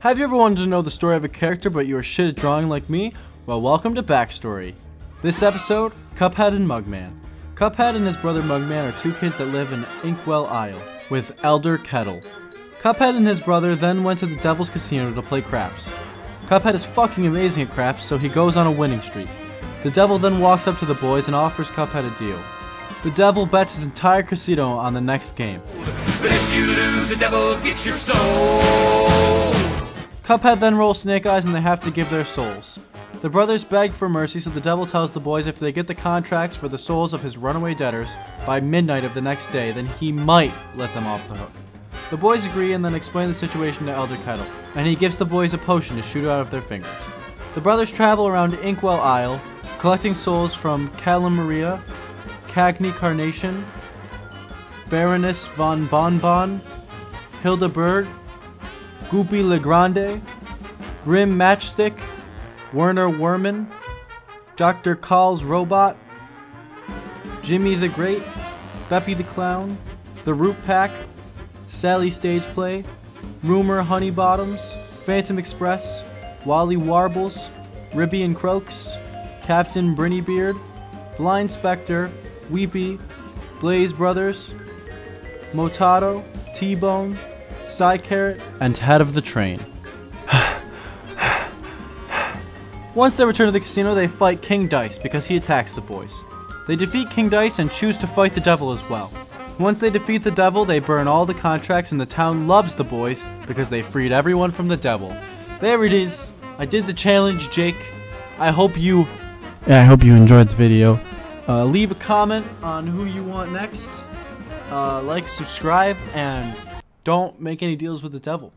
Have you ever wanted to know the story of a character but you are shit at drawing like me? Well, welcome to Backstory. This episode, Cuphead and Mugman. Cuphead and his brother Mugman are two kids that live in Inkwell Isle with Elder Kettle. Cuphead and his brother then went to the Devil's Casino to play craps. Cuphead is fucking amazing at craps, so he goes on a winning streak. The devil then walks up to the boys and offers Cuphead a deal. The devil bets his entire casino on the next game. But if you lose, the devil gets your soul. Cuphead then rolls Snake Eyes and they have to give their souls. The brothers beg for mercy, so the devil tells the boys if they get the contracts for the souls of his runaway debtors by midnight of the next day, then he might let them off the hook. The boys agree and then explain the situation to Elder Kettle, and he gives the boys a potion to shoot out of their fingers. The brothers travel around Inkwell Isle, collecting souls from Cala Maria, Cagney Carnation, Baroness von Bonbon, Hilda Berg, Goopy Le Grande, Grim Matchstick, Werner Werman, Dr. Kahl's Robot, Djimmi the Great, Beppi the Clown, The Root Pack, Sally Stageplay, Rumor Honeybottoms, Phantom Express, Wally Warbles, Ribby and Croaks, Captain Brineybeard, Blind Spectre, Weepy, Blaze Brothers, Motado, T-Bone, Psy Carrot, and Head of the Train. Once they return to the casino, they fight King Dice because he attacks the boys. They defeat King Dice and choose to fight the devil as well. Once they defeat the devil, they burn all the contracts and the town loves the boys because they freed everyone from the devil. There it is. I did the challenge, Jake. I hope you yeah, I hope you enjoyed the video. Uh, leave a comment on who you want next. Uh, like, subscribe, and don't make any deals with the devil.